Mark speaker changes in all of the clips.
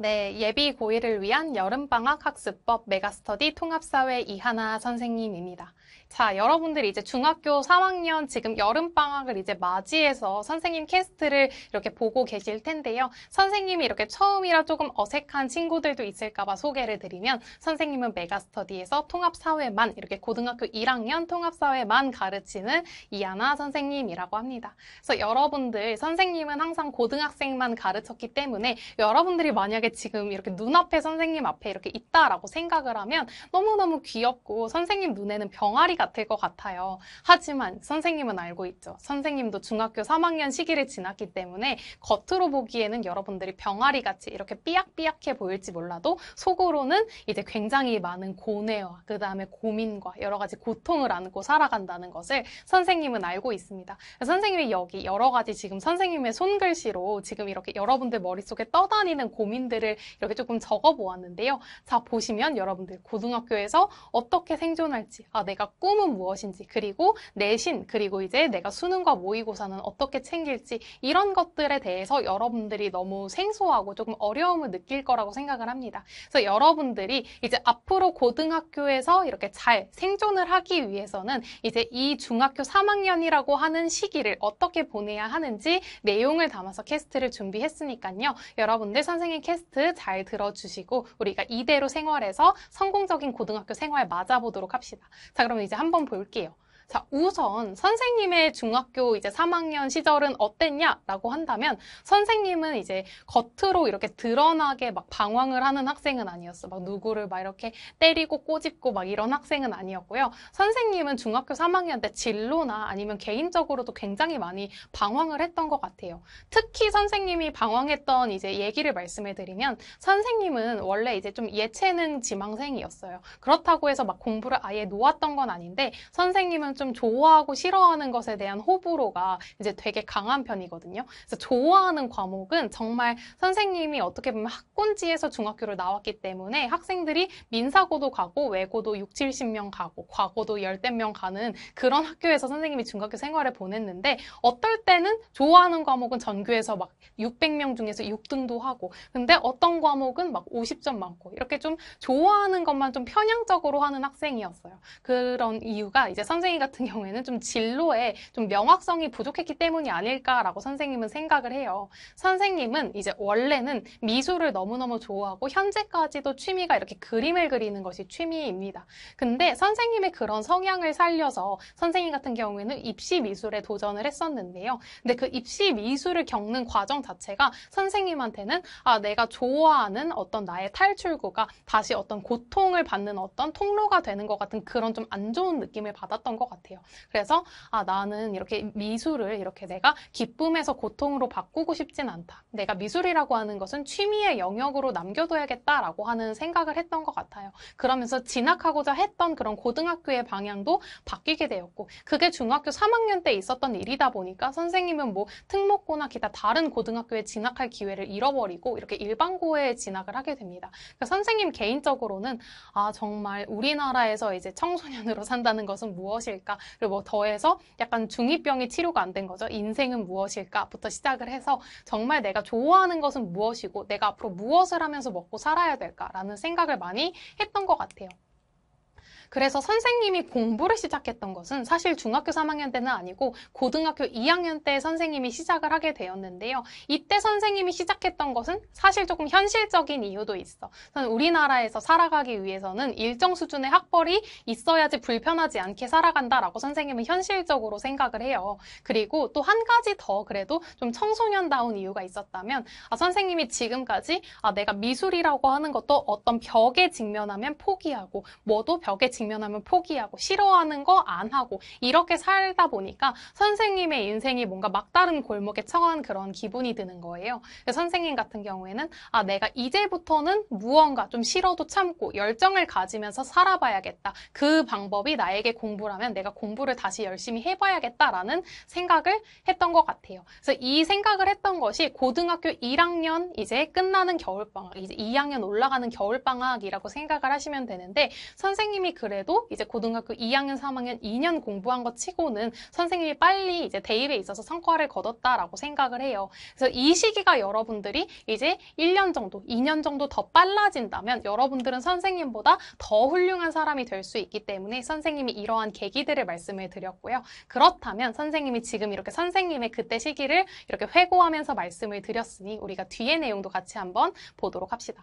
Speaker 1: 네, 예비 고1을 위한 여름방학 학습법 메가스터디 통합사회 이하나 선생님입니다. 자, 여러분들이 이제 중학교 3학년 지금 여름방학을 이제 맞이해서 선생님 캐스트를 이렇게 보고 계실 텐데요. 선생님이 이렇게 처음이라 조금 어색한 친구들도 있을까봐 소개를 드리면 선생님은 메가스터디에서 통합사회만 이렇게 고등학교 1학년 통합사회만 가르치는 이하나 선생님이라고 합니다. 그래서 여러분들 선생님은 항상 고등학생만 가르쳤기 때문에 여러분들이 만약에 지금 이렇게 눈앞에 선생님 앞에 이렇게 있다라고 생각을 하면 너무너무 귀엽고 선생님 눈에는 병아리 같을 것 같아요. 하지만 선생님은 알고 있죠. 선생님도 중학교 3학년 시기를 지났기 때문에 겉으로 보기에는 여러분들이 병아리 같이 이렇게 삐약삐약해 보일지 몰라도 속으로는 이제 굉장히 많은 고뇌와 그 다음에 고민과 여러 가지 고통을 안고 살아간다는 것을 선생님은 알고 있습니다. 선생님이 여기 여러 가지 지금 선생님의 손글씨로 지금 이렇게 여러분들 머릿속에 떠다니는 고민들 을 이렇게 조금 적어 보았는데요. 자, 보시면 여러분들 고등학교에서 어떻게 생존할지, 아, 내가 꿈은 무엇인지, 그리고 내신, 그리고 이제 내가 수능과 모의고사는 어떻게 챙길지, 이런 것들에 대해서 여러분들이 너무 생소하고 조금 어려움을 느낄 거라고 생각을 합니다. 그래서 여러분들이 이제 앞으로 고등학교에서 이렇게 잘 생존을 하기 위해서는 이제 이 중학교 3학년이라고 하는 시기를 어떻게 보내야 하는지 내용을 담아서 캐스트를 준비했으니까요. 여러분들 선생님 캐스트 잘 들어주시고 우리가 이대로 생활해서 성공적인 고등학교 생활 맞아보도록 합시다. 자, 그럼 이제 한번 볼게요. 자, 우선 선생님의 중학교 이제 3학년 시절은 어땠냐라고 한다면 선생님은 이제 겉으로 이렇게 드러나게 막 방황을 하는 학생은 아니었어. 막 누구를 막 이렇게 때리고 꼬집고 막 이런 학생은 아니었고요. 선생님은 중학교 3학년 때 진로나 아니면 개인적으로도 굉장히 많이 방황을 했던 것 같아요. 특히 선생님이 방황했던 이제 얘기를 말씀해 드리면 선생님은 원래 이제 좀 예체능 지망생이었어요. 그렇다고 해서 막 공부를 아예 놓았던 건 아닌데 선생님은 좀 좋아하고 싫어하는 것에 대한 호불호가 이제 되게 강한 편이거든요. 그래서 좋아하는 과목은 정말 선생님이 어떻게 보면 학군지에서 중학교를 나왔기 때문에 학생들이 민사고도 가고 외고도 6, 70명 가고 과고도 열댓 명 가는 그런 학교에서 선생님이 중학교 생활을 보냈는데 어떨 때는 좋아하는 과목은 전교에서 막 600명 중에서 6등도 하고 근데 어떤 과목은 막 50점 많고 이렇게 좀 좋아하는 것만 좀 편향적으로 하는 학생이었어요. 그런 이유가 이제 선생님 같은 경우에는 좀 진로에 좀 명확성이 부족했기 때문이 아닐까라고 선생님은 생각을 해요. 선생님은 이제 원래는 미술을 너무너무 좋아하고 현재까지도 취미가 이렇게 그림을 그리는 것이 취미입니다. 근데 선생님의 그런 성향을 살려서 선생님 같은 경우에는 입시 미술에 도전을 했었는데요. 근데 그 입시 미술을 겪는 과정 자체가 선생님한테는 아, 내가 좋아하는 어떤 나의 탈출구가 다시 어떤 고통을 받는 어떤 통로가 되는 것 같은 그런 좀 안 좋은 느낌을 받았던 것 같아요. 같아요. 그래서 아 나는 이렇게 미술을 이렇게 내가 기쁨에서 고통으로 바꾸고 싶진 않다. 내가 미술이라고 하는 것은 취미의 영역으로 남겨둬야겠다라고 하는 생각을 했던 것 같아요. 그러면서 진학하고자 했던 그런 고등학교의 방향도 바뀌게 되었고 그게 중학교 3학년 때 있었던 일이다 보니까 선생님은 뭐 특목고나 기타 다른 고등학교에 진학할 기회를 잃어버리고 이렇게 일반고에 진학을 하게 됩니다. 그러니까 선생님 개인적으로는 아 정말 우리나라에서 이제 청소년으로 산다는 것은 무엇일까 무엇일까? 그리고 뭐 더해서 약간 중2병이 치료가 안 된 거죠. 인생은 무엇일까?부터 시작을 해서 정말 내가 좋아하는 것은 무엇이고 내가 앞으로 무엇을 하면서 먹고 살아야 될까라는 생각을 많이 했던 것 같아요. 그래서 선생님이 공부를 시작했던 것은 사실 중학교 3학년 때는 아니고 고등학교 2학년 때 선생님이 시작을 하게 되었는데요. 이때 선생님이 시작했던 것은 사실 조금 현실적인 이유도 있어. 우리나라에서 살아가기 위해서는 일정 수준의 학벌이 있어야지 불편하지 않게 살아간다라고 선생님은 현실적으로 생각을 해요. 그리고 또 한 가지 더 그래도 좀 청소년다운 이유가 있었다면 아, 선생님이 지금까지 아, 내가 미술이라고 하는 것도 어떤 벽에 직면하면 포기하고 뭐도 벽에 직면하면 포기하고 싫어하는 거 안 하고 이렇게 살다 보니까 선생님의 인생이 뭔가 막다른 골목에 처한 그런 기분이 드는 거예요. 선생님 같은 경우에는 아 내가 이제부터는 무언가 좀 싫어도 참고 열정을 가지면서 살아봐야겠다. 그 방법이 나에게 공부라면 내가 공부를 다시 열심히 해봐야겠다라는 생각을 했던 것 같아요. 그래서 이 생각을 했던 것이 고등학교 1학년 이제 끝나는 겨울방학, 이제 2학년 올라가는 겨울방학이라고 생각을 하시면 되는데 선생님이 그 그래도 이제 고등학교 2학년, 3학년 2년 공부한 것 치고는 선생님이 빨리 이제 대입에 있어서 성과를 거뒀다라고 생각을 해요. 그래서 이 시기가 여러분들이 이제 1년 정도, 2년 정도 더 빨라진다면 여러분들은 선생님보다 더 훌륭한 사람이 될 수 있기 때문에 선생님이 이러한 계기들을 말씀을 드렸고요. 그렇다면 선생님이 지금 이렇게 선생님의 그때 시기를 이렇게 회고하면서 말씀을 드렸으니 우리가 뒤의 내용도 같이 한번 보도록 합시다.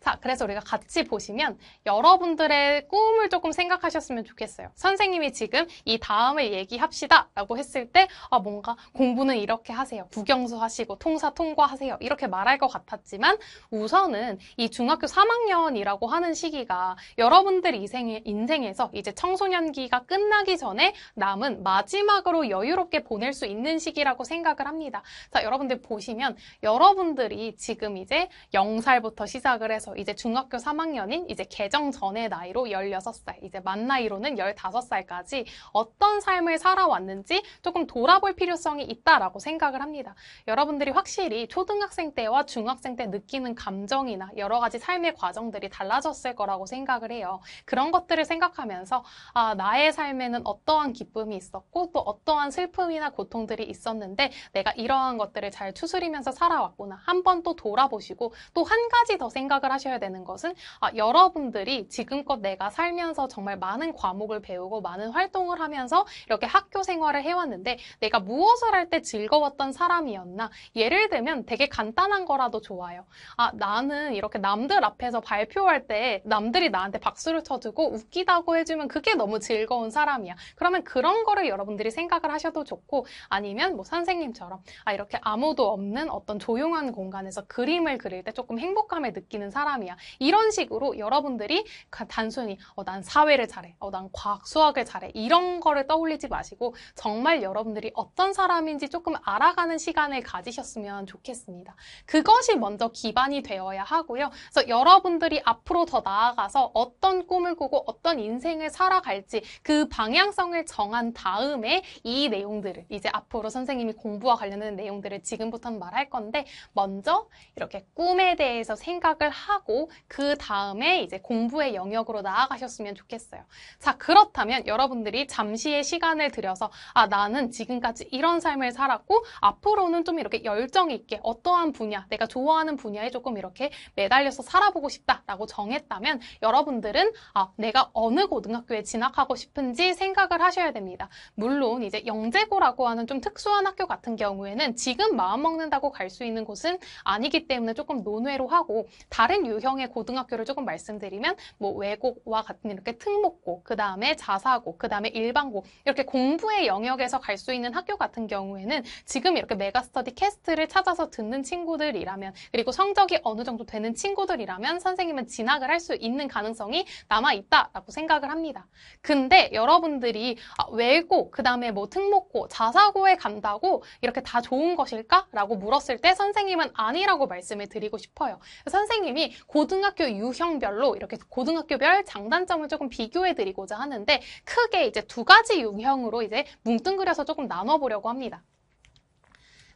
Speaker 1: 자, 그래서 우리가 같이 보시면 여러분들의 꿈을 조금 생각하셨으면 좋겠어요. 선생님이 지금 이 다음을 얘기합시다 라고 했을 때 아, 뭔가 공부는 이렇게 하세요. 국영수 하시고 통사 통과하세요. 이렇게 말할 것 같았지만 우선은 이 중학교 3학년이라고 하는 시기가 여러분들 인생에, 인생에서 이제 청소년기가 끝나기 전에 남은 마지막으로 여유롭게 보낼 수 있는 시기라고 생각을 합니다. 자, 여러분들 보시면 여러분들이 지금 이제 0살부터 시작 을 해서 이제 중학교 3학년인 이제 개정 전의 나이로 16살, 이제 만 나이로는 15살까지 어떤 삶을 살아왔는지 조금 돌아볼 필요성이 있다라고 생각을 합니다. 여러분들이 확실히 초등학생 때와 중학생 때 느끼는 감정이나 여러 가지 삶의 과정들이 달라졌을 거라고 생각을 해요. 그런 것들을 생각하면서 아, 나의 삶에는 어떠한 기쁨이 있었고 또 어떠한 슬픔이나 고통들이 있었는데 내가 이러한 것들을 잘 추스리면서 살아왔구나. 한 번 또 돌아보시고 또 한 가지 더 생각 을 하셔야 되는 것은 아, 여러분들이 지금껏 내가 살면서 정말 많은 과목을 배우고 많은 활동을 하면서 이렇게 학교 생활을 해왔는데 내가 무엇을 할 때 즐거웠던 사람이었나 예를 들면 되게 간단한 거라도 좋아요. 아 나는 이렇게 남들 앞에서 발표할 때 남들이 나한테 박수를 쳐주고 웃기다고 해주면 그게 너무 즐거운 사람이야. 그러면 그런 거를 여러분들이 생각을 하셔도 좋고 아니면 뭐 선생님처럼 아 이렇게 아무도 없는 어떤 조용한 공간에서 그림을 그릴 때 조금 행복감을 느끼는 사람이야. 이런 식으로 여러분들이 단순히 어, 난 사회를 잘해, 어, 난 과학 수학을 잘해 이런 거를 떠올리지 마시고 정말 여러분들이 어떤 사람인지 조금 알아가는 시간을 가지셨으면 좋겠습니다. 그것이 먼저 기반이 되어야 하고요. 그래서 여러분들이 앞으로 더 나아가서 어떤 꿈을 꾸고 어떤 인생을 살아갈지 그 방향성을 정한 다음에 이 내용들을 이제 앞으로 선생님이 공부와 관련된 내용들을 지금부터는 말할 건데 먼저 이렇게 꿈에 대해서 생각을 하고 그 다음에 이제 공부의 영역으로 나아가셨으면 좋겠어요. 자, 그렇다면 여러분들이 잠시의 시간을 들여서 아, 나는 지금까지 이런 삶을 살았고 앞으로는 좀 이렇게 열정 있게 어떠한 분야, 내가 좋아하는 분야에 조금 이렇게 매달려서 살아보고 싶다라고 정했다면 여러분들은 아, 내가 어느 고등학교에 진학하고 싶은지 생각을 하셔야 됩니다. 물론 이제 영재고라고 하는 좀 특수한 학교 같은 경우에는 지금 마음 먹는다고 갈 수 있는 곳은 아니기 때문에 조금 논외로 하고 다른 유형의 고등학교를 조금 말씀드리면 뭐 외고와 같은 이렇게 특목고, 그 다음에 자사고, 그 다음에 일반고 이렇게 공부의 영역에서 갈 수 있는 학교 같은 경우에는 지금 이렇게 메가스터디 캐스트를 찾아서 듣는 친구들이라면 그리고 성적이 어느 정도 되는 친구들이라면 선생님은 진학을 할 수 있는 가능성이 남아있다라고 생각을 합니다. 근데 여러분들이 아, 외고, 그 다음에 뭐 특목고, 자사고에 간다고 이렇게 다 좋은 것일까? 라고 물었을 때 선생님은 아니라고 말씀을 드리고 싶어요. 선생님 이 고등학교 유형별로 이렇게 고등학교별 장단점을 조금 비교해 드리고자 하는데 크게 이제 두 가지 유형으로 이제 뭉뚱그려서 조금 나눠보려고 합니다.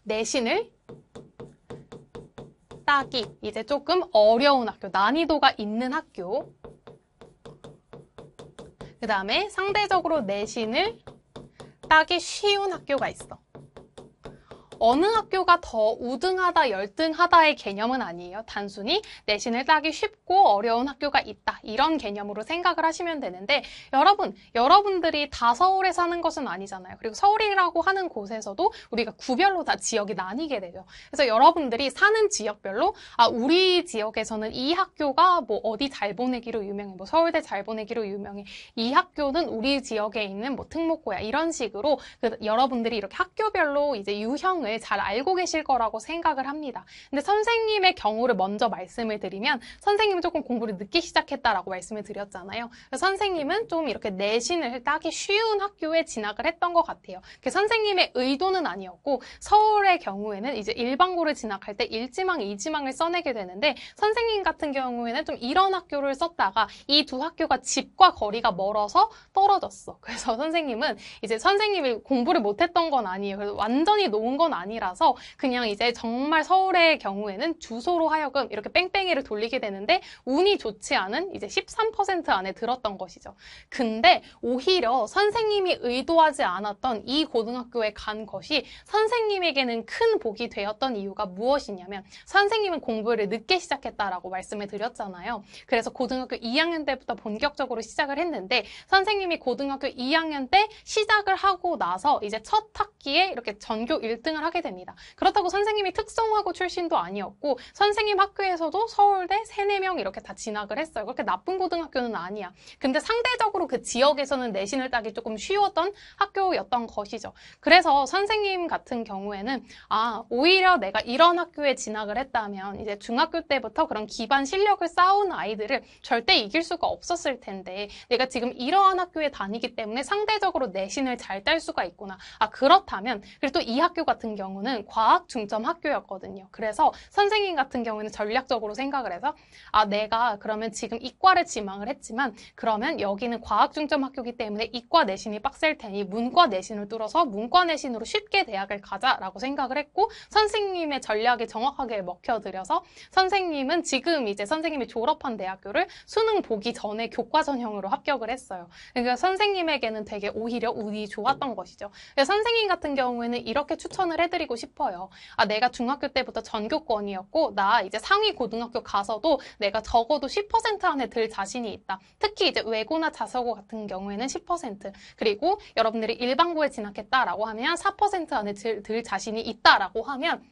Speaker 1: 내신을 따기 이제 조금 어려운 학교, 난이도가 있는 학교 그 다음에 상대적으로 내신을 따기 쉬운 학교가 있어. 어느 학교가 더 우등하다, 열등하다의 개념은 아니에요. 단순히 내신을 따기 쉽고 어려운 학교가 있다. 이런 개념으로 생각을 하시면 되는데 여러분, 여러분들이 다 서울에 사는 것은 아니잖아요. 그리고 서울이라고 하는 곳에서도 우리가 구별로 다 지역이 나뉘게 되죠. 그래서 여러분들이 사는 지역별로 아, 우리 지역에서는 이 학교가 뭐 어디 잘 보내기로 유명해. 뭐 서울대 잘 보내기로 유명해. 이 학교는 우리 지역에 있는 뭐 특목고야. 이런 식으로 그 여러분들이 이렇게 학교별로 이제 유형 상황을 잘 알고 계실 거라고 생각을 합니다. 근데 선생님의 경우를 먼저 말씀을 드리면 선생님은 조금 공부를 늦게 시작했다라고 말씀을 드렸잖아요. 선생님은 좀 이렇게 내신을 따기 쉬운 학교에 진학을 했던 것 같아요. 그 선생님의 의도는 아니었고 서울의 경우에는 이제 일반고를 진학할 때 1지망, 2지망을 써내게 되는데 선생님 같은 경우에는 좀 이런 학교를 썼다가 이 두 학교가 집과 거리가 멀어서 떨어졌어. 그래서 선생님은 이제 선생님이 공부를 못했던 건 아니에요. 그래서 완전히 놓은 건 아니라서 그냥 이제 정말 서울의 경우에는 주소로 하여금 이렇게 뺑뺑이를 돌리게 되는데 운이 좋지 않은 이제 13% 안에 들었던 것이죠. 근데 오히려 선생님이 의도하지 않았던 이 고등학교에 간 것이 선생님에게는 큰 복이 되었던 이유가 무엇이냐면 선생님은 공부를 늦게 시작했다라고 말씀을 드렸잖아요. 그래서 고등학교 2학년 때부터 본격적으로 시작을 했는데 선생님이 고등학교 2학년 때 시작을 하고 나서 이제 첫 학기에 이렇게 전교 1등을 하게 됩니다. 그렇다고 선생님이 특성화고 출신도 아니었고 선생님 학교에서도 서울대 3, 4명 이렇게 다 진학을 했어요. 그렇게 나쁜 고등학교는 아니야. 근데 상대적으로 그 지역에서는 내신을 따기 조금 쉬웠던 학교였던 것이죠. 그래서 선생님 같은 경우에는 아 오히려 내가 이런 학교에 진학을 했다면 이제 중학교 때부터 그런 기반 실력을 쌓은 아이들을 절대 이길 수가 없었을 텐데 내가 지금 이러한 학교에 다니기 때문에 상대적으로 내신을 잘 딸 수가 있구나. 아 그렇다면 그리고 또 이 학교 같은 경우는 과학 중점 학교였거든요. 그래서 선생님 같은 경우에는 전략적으로 생각을 해서 아 내가 그러면 지금 이과를 지망을 했지만 그러면 여기는 과학 중점 학교이기 때문에 이과 내신이 빡셀 테니 문과 내신을 뚫어서 문과 내신으로 쉽게 대학을 가자라고 생각을 했고 선생님의 전략에 정확하게 먹혀들여서 선생님은 지금 이제 선생님이 졸업한 대학교를 수능 보기 전에 교과 전형으로 합격을 했어요. 그러니까 선생님에게는 되게 오히려 운이 좋았던 것이죠. 선생님 같은 경우에는 이렇게 추천을 해 드리고 싶어요. 아, 내가 중학교 때부터 전교권이었고, 나 이제 상위 고등학교 가서도 내가 적어도 10% 안에 들 자신이 있다. 특히 이제 외고나 자서고 같은 경우에는 10%. 그리고 여러분들이 일반고에 진학했다라고 하면 4% 안에 들, 들 자신이 있다라고 하면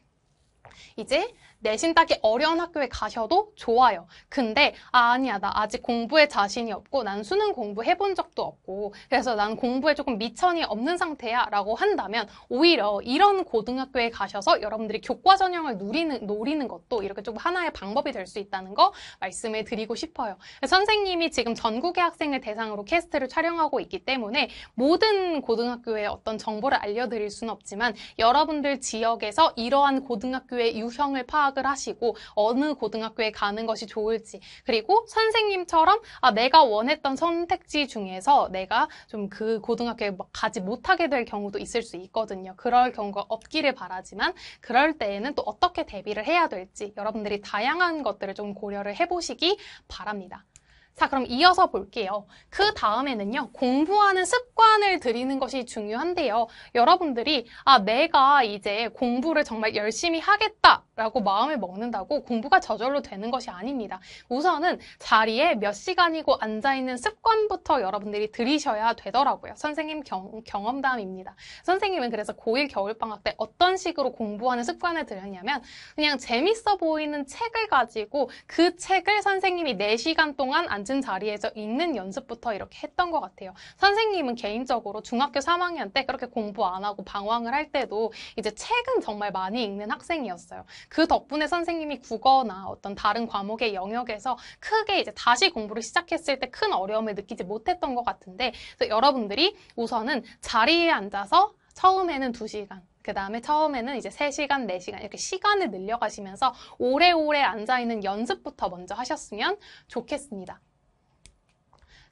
Speaker 1: 이제 내신 따기 어려운 학교에 가셔도 좋아요. 근데 아, 아니야 나 아직 공부에 자신이 없고 난 수능 공부 해본 적도 없고 그래서 난 공부에 조금 미천이 없는 상태야 라고 한다면 오히려 이런 고등학교에 가셔서 여러분들이 교과 전형을 누리는, 노리는 것도 이렇게 좀 하나의 방법이 될 수 있다는 거 말씀을 드리고 싶어요. 선생님이 지금 전국의 학생을 대상으로 캐스트를 촬영하고 있기 때문에 모든 고등학교의 어떤 정보를 알려드릴 수는 없지만 여러분들 지역에서 이러한 고등학교의 유형을 파악 파악을 하시고 어느 고등학교에 가는 것이 좋을지 그리고 선생님처럼 아, 내가 원했던 선택지 중에서 내가 좀 그 고등학교에 가지 못하게 될 경우도 있을 수 있거든요. 그럴 경우가 없기를 바라지만 그럴 때에는 또 어떻게 대비를 해야 될지 여러분들이 다양한 것들을 좀 고려를 해보시기 바랍니다. 자, 그럼 이어서 볼게요. 그 다음에는요, 공부하는 습관을 들이는 것이 중요한데요. 여러분들이, 아, 내가 이제 공부를 정말 열심히 하겠다라고 마음을 먹는다고 공부가 저절로 되는 것이 아닙니다. 우선은 자리에 몇 시간이고 앉아있는 습관부터 여러분들이 들이셔야 되더라고요. 선생님 경, 경험담입니다. 선생님은 그래서 고1 겨울방학 때 어떤 식으로 공부하는 습관을 들였냐면, 그냥 재밌어 보이는 책을 가지고 그 책을 선생님이 4시간 동안 앉은 자리에서 읽는 연습부터 이렇게 했던 것 같아요. 선생님은 개인적으로 중학교 3학년 때 그렇게 공부 안 하고 방황을 할 때도 이제 책은 정말 많이 읽는 학생이었어요. 그 덕분에 선생님이 국어나 어떤 다른 과목의 영역에서 크게 이제 다시 공부를 시작했을 때 큰 어려움을 느끼지 못했던 것 같은데 여러분들이 우선은 자리에 앉아서 처음에는 2시간, 그 다음에 처음에는 이제 3시간, 4시간 이렇게 시간을 늘려가시면서 오래오래 앉아있는 연습부터 먼저 하셨으면 좋겠습니다.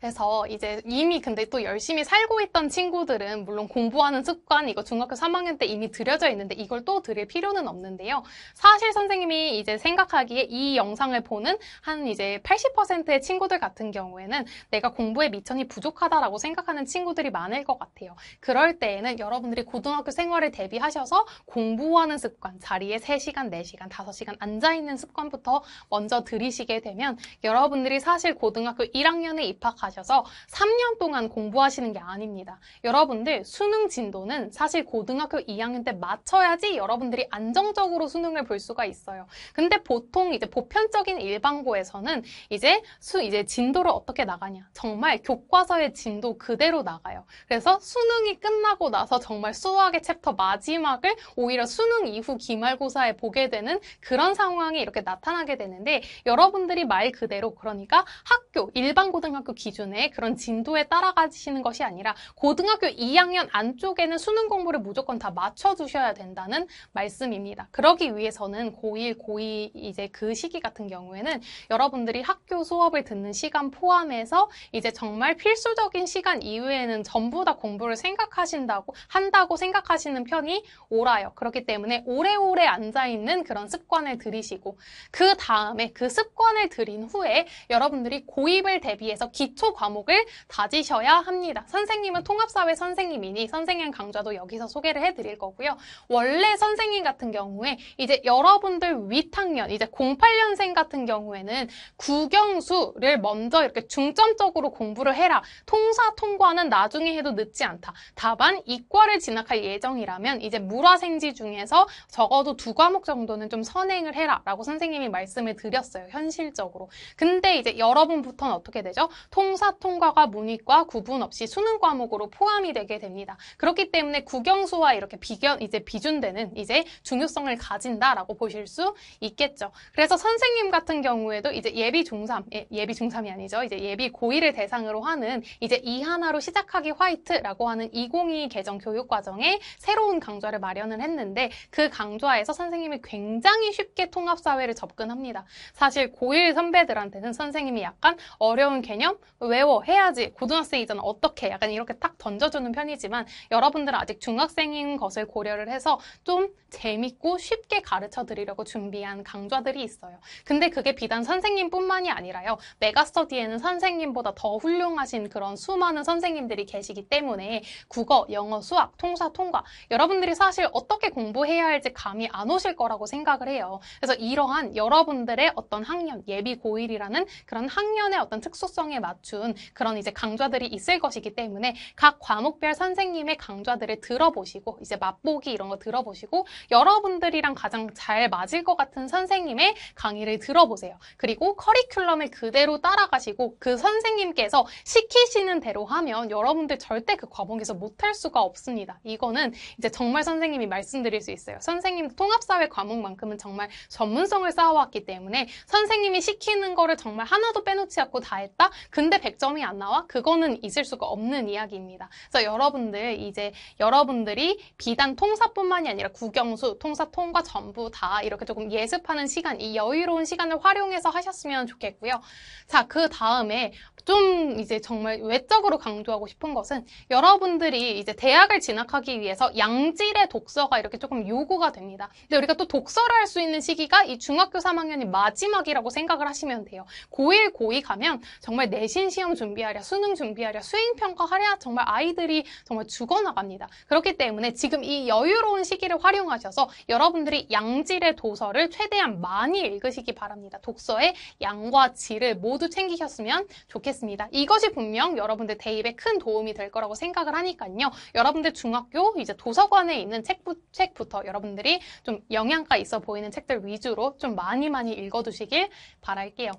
Speaker 1: 그래서 이제 이미 근데 또 열심히 살고 있던 친구들은 물론 공부하는 습관 이거 중학교 3학년 때 이미 들여져 있는데 이걸 또 들일 필요는 없는데요. 사실 선생님이 이제 생각하기에 이 영상을 보는 한 이제 80%의 친구들 같은 경우에는 내가 공부에 미천이 부족하다라고 생각하는 친구들이 많을 것 같아요. 그럴 때에는 여러분들이 고등학교 생활을 대비하셔서 공부하는 습관, 자리에 3시간, 4시간, 5시간 앉아있는 습관부터 먼저 들이시게 되면 여러분들이 사실 고등학교 1학년에 입학하 가셔서 3년 동안 공부하시는 게 아닙니다. 여러분들 수능 진도는 사실 고등학교 2학년 때 맞춰야지 여러분들이 안정적으로 수능을 볼 수가 있어요. 근데 보통 이제 보편적인 일반고에서는 이제 수 이제 진도를 어떻게 나가냐? 정말 교과서의 진도 그대로 나가요. 그래서 수능이 끝나고 나서 정말 수학의 챕터 마지막을 오히려 수능 이후 기말고사에 보게 되는 그런 상황이 이렇게 나타나게 되는데 여러분들이 말 그대로 그러니까 학교 일반 고등학교 기준 기준의 그런 진도에 따라가시는 것이 아니라 고등학교 2학년 안쪽에는 수능 공부를 무조건 다 맞춰두셔야 된다는 말씀입니다. 그러기 위해서는 고1, 고2 이제 그 시기 같은 경우에는 여러분들이 학교 수업을 듣는 시간 포함해서 이제 정말 필수적인 시간 이외에는 전부 다 공부를 생각하신다고 한다고 생각하시는 편이 옳아요. 그렇기 때문에 오래오래 앉아있는 그런 습관을 들이시고 그 다음에 그 습관을 들인 후에 여러분들이 고입을 대비해서 기초 과목을 다지셔야 합니다. 선생님은 통합사회 선생님이니 선생님 강좌도 여기서 소개를 해드릴 거고요. 원래 선생님 같은 경우에 이제 여러분들 윗학년, 이제 08년생 같은 경우에는 국영수를 먼저 이렇게 중점적으로 공부를 해라. 통사 통과는 나중에 해도 늦지 않다. 다만 이과를 진학할 예정이라면 이제 물화생지 중에서 적어도 두 과목 정도는 좀 선행을 해라 라고 선생님이 말씀을 드렸어요. 현실적으로. 근데 이제 여러분부터는 어떻게 되죠? 통사 통과가 문이과 구분 없이 수능 과목으로 포함이 되게 됩니다. 그렇기 때문에 국영수와 이렇게 비견 이제 비준되는 이제 중요성을 가진다라고 보실 수 있겠죠. 그래서 선생님 같은 경우에도 이제 예비 중3, 예, 비 중3이 아니죠. 이제 예비 고1을 대상으로 하는 이제 이 하나로 시작하기 화이트라고 하는 2022 개정 교육 과정에 새로운 강좌를 마련을 했는데 그 강좌에서 선생님이 굉장히 쉽게 통합 사회를 접근합니다. 사실 고1 선배들한테는 선생님이 약간 어려운 개념 외워 해야지 고등학생이잖아 어떻게 약간 이렇게 탁 던져주는 편이지만 여러분들은 아직 중학생인 것을 고려를 해서 좀 재밌고 쉽게 가르쳐 드리려고 준비한 강좌들이 있어요. 근데 그게 비단 선생님뿐만이 아니라요. 메가스터디에는 선생님보다 더 훌륭하신 그런 수많은 선생님들이 계시기 때문에 국어, 영어, 수학, 통사, 통과 여러분들이 사실 어떻게 공부해야 할지 감이 안 오실 거라고 생각을 해요. 그래서 이러한 여러분들의 어떤 학년, 예비 고1이라는 그런 학년의 어떤 특수성에 맞춘 그런 이제 강좌들이 있을 것이기 때문에 각 과목별 선생님의 강좌들을 들어보시고 이제 맛보기 이런 거 들어보시고 여러분들이랑 가장 잘 맞을 것 같은 선생님의 강의를 들어보세요. 그리고 커리큘럼을 그대로 따라가시고 그 선생님께서 시키시는 대로 하면 여러분들 절대 그 과목에서 못할 수가 없습니다. 이거는 이제 정말 선생님이 말씀드릴 수 있어요. 선생님 통합사회 과목만큼은 정말 전문성을 쌓아왔기 때문에 선생님이 시키는 거를 정말 하나도 빼놓지 않고 다 했다? 근데 100점이 안 나와? 그거는 있을 수가 없는 이야기입니다. 그래서 여러분들 이제 여러분들이 비단 통사뿐만이 아니라 국영수, 통사, 통과 전부 다 이렇게 조금 예습하는 시간, 이 여유로운 시간을 활용해서 하셨으면 좋겠고요. 자, 그 다음에 좀 이제 정말 외적으로 강조하고 싶은 것은 여러분들이 이제 대학을 진학하기 위해서 양질의 독서가 이렇게 조금 요구가 됩니다. 근데 우리가 또 독서를 할 수 있는 시기가 이 중학교 3학년이 마지막이라고 생각을 하시면 돼요. 고1, 고2 가면 정말 내신 시험 준비하랴, 수능 준비하랴, 수행평가 하랴 정말 아이들이 정말 죽어나갑니다. 그렇기 때문에 지금 이 여유로운 시기를 활용하셔서 여러분들이 양질의 도서를 최대한 많이 읽으시기 바랍니다. 독서의 양과 질을 모두 챙기셨으면 좋겠습니다. 이것이 분명 여러분들 대입에 큰 도움이 될 거라고 생각을 하니까요. 여러분들 중학교 이제 도서관에 있는 책부, 책부터 여러분들이 좀 영양가 있어 보이는 책들 위주로 좀 많이 많이 읽어두시길 바랄게요.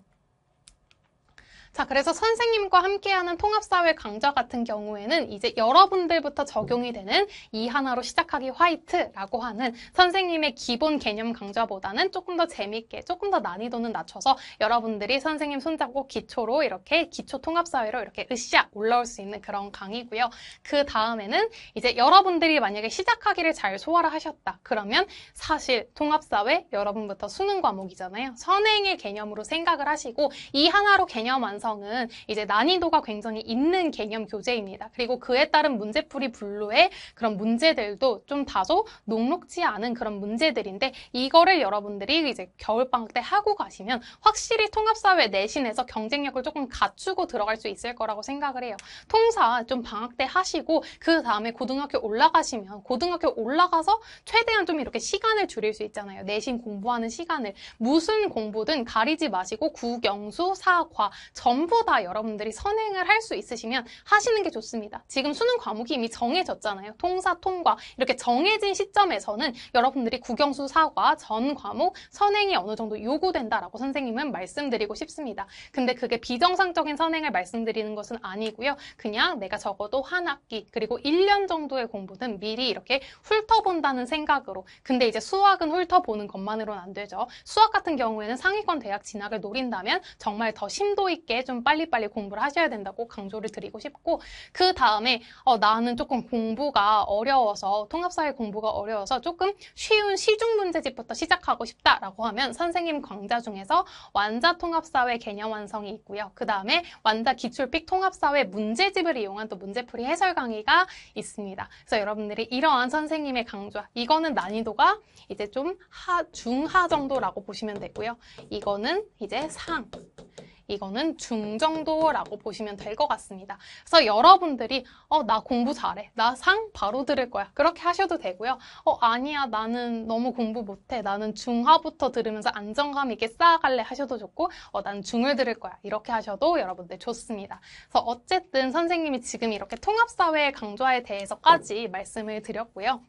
Speaker 1: 자, 그래서 선생님과 함께하는 통합사회 강좌 같은 경우에는 이제 여러분들부터 적용이 되는 이 하나로 시작하기 화이트라고 하는 선생님의 기본 개념 강좌보다는 조금 더 재밌게, 조금 더 난이도는 낮춰서 여러분들이 선생님 손잡고 기초로 이렇게 기초 통합사회로 이렇게 으쌰 올라올 수 있는 그런 강의고요. 그 다음에는 이제 여러분들이 만약에 시작하기를 잘 소화를 하셨다. 그러면 사실 통합사회 여러분부터 수능 과목이잖아요. 선행의 개념으로 생각을 하시고 이 하나로 개념 완성 완성은 이제 난이도가 굉장히 있는 개념 교재입니다. 그리고 그에 따른 문제풀이 분류의 그런 문제들도 좀 다소 녹록지 않은 그런 문제들인데 이거를 여러분들이 이제 겨울방학 때 하고 가시면 확실히 통합사회 내신에서 경쟁력을 조금 갖추고 들어갈 수 있을 거라고 생각을 해요. 통사 좀 방학 때 하시고 그 다음에 고등학교 올라가시면 고등학교 올라가서 최대한 좀 이렇게 시간을 줄일 수 있잖아요. 내신 공부하는 시간을 무슨 공부든 가리지 마시고 국영수, 사과, 전 전부 다 여러분들이 선행을 할 수 있으시면 하시는 게 좋습니다. 지금 수능 과목이 이미 정해졌잖아요. 통사, 통과 이렇게 정해진 시점에서는 여러분들이 국영수 사과 전 과목 선행이 어느 정도 요구된다라고 선생님은 말씀드리고 싶습니다. 근데 그게 비정상적인 선행을 말씀드리는 것은 아니고요. 그냥 내가 적어도 한 학기 그리고 1년 정도의 공부는 미리 이렇게 훑어본다는 생각으로 근데 이제 수학은 훑어보는 것만으로는 안 되죠. 수학 같은 경우에는 상위권 대학 진학을 노린다면 정말 더 심도 있게 때좀 빨리빨리 공부를 하셔야 된다고 강조를 드리고 싶고 그 다음에 어, 나는 조금 공부가 어려워서 통합사회 공부가 어려워서 조금 쉬운 시중 문제집부터 시작하고 싶다라고 하면 선생님 강좌 중에서 완자 통합사회 개념 완성이 있고요. 그 다음에 완자 기출픽 통합사회 문제집을 이용한 또 문제풀이 해설 강의가 있습니다. 그래서 여러분들이 이러한 선생님의 강좌 이거는 난이도가 이제 좀 하, 중하 정도라고 보시면 되고요. 이거는 이제 상. 이거는 중 정도라고 보시면 될 것 같습니다. 그래서 여러분들이 어, 나 공부 잘해. 나 상 바로 들을 거야. 그렇게 하셔도 되고요. 어, 아니야. 나는 너무 공부 못해. 나는 중하부터 들으면서 안정감 있게 쌓아갈래 하셔도 좋고 어, 난 중을 들을 거야. 이렇게 하셔도 여러분들 좋습니다. 그래서 어쨌든 선생님이 지금 이렇게 통합사회 강좌에 대해서까지 말씀을 드렸고요.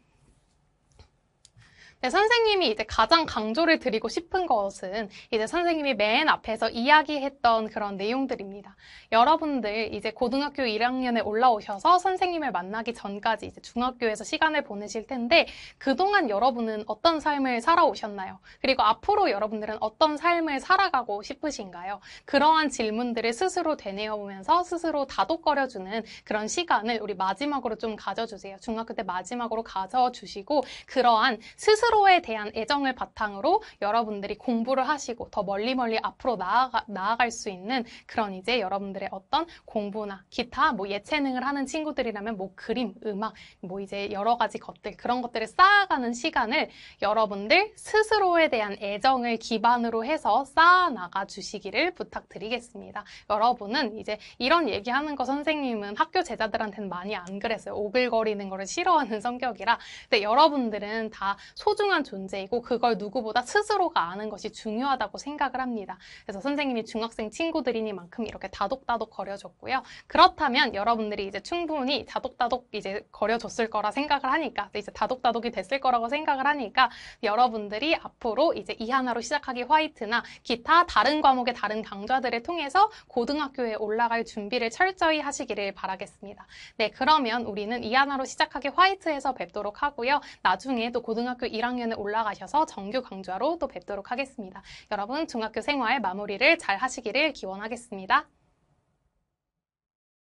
Speaker 1: 네, 선생님이 이제 가장 강조를 드리고 싶은 것은 이제 선생님이 맨 앞에서 이야기했던 그런 내용들입니다. 여러분들 이제 고등학교 1학년에 올라오셔서 선생님을 만나기 전까지 이제 중학교에서 시간을 보내실 텐데 그동안 여러분은 어떤 삶을 살아오셨나요? 그리고 앞으로 여러분들은 어떤 삶을 살아가고 싶으신가요? 그러한 질문들을 스스로 되뇌어 보면서 스스로 다독거려주는 그런 시간을 우리 마지막으로 좀 가져주세요. 중학교 때 마지막으로 가져주시고 그러한 스스로 스스로에 대한 애정을 바탕으로 여러분들이 공부를 하시고 더 멀리 멀리 앞으로 나아가, 나아갈 수 있는 그런 이제 여러분들의 어떤 공부나 기타 뭐 예체능을 하는 친구들이라면 뭐 그림, 음악, 뭐 이제 여러 가지 것들 그런 것들을 쌓아가는 시간을 여러분들 스스로에 대한 애정을 기반으로 해서 쌓아 나가 주시기를 부탁드리겠습니다. 여러분은 이제 이런 얘기하는 거 선생님은 학교 제자들한테는 많이 안 그랬어요. 오글거리는 거를 싫어하는 성격이라. 근데 여러분들은 다 소중 소중한 존재이고 그걸 누구보다 스스로가 아는 것이 중요하다고 생각을 합니다. 그래서 선생님이 중학생 친구들이니만큼 이렇게 다독다독 거려줬고요. 그렇다면 여러분들이 이제 충분히 다독다독 이제 거려줬을 거라 생각을 하니까 이제 다독다독이 됐을 거라고 생각을 하니까 여러분들이 앞으로 이제 이하나로 시작하기 화이트나 기타 다른 과목의 다른 강좌들을 통해서 고등학교에 올라갈 준비를 철저히 하시기를 바라겠습니다. 네, 그러면 우리는 이하나로 시작하기 화이트에서 뵙도록 하고요. 나중에 또 고등학교 1학년 1학년에 올라가셔서 정규 강좌로 또 뵙도록 하겠습니다. 여러분 중학교 생활 마무리를 잘 하시기를 기원하겠습니다.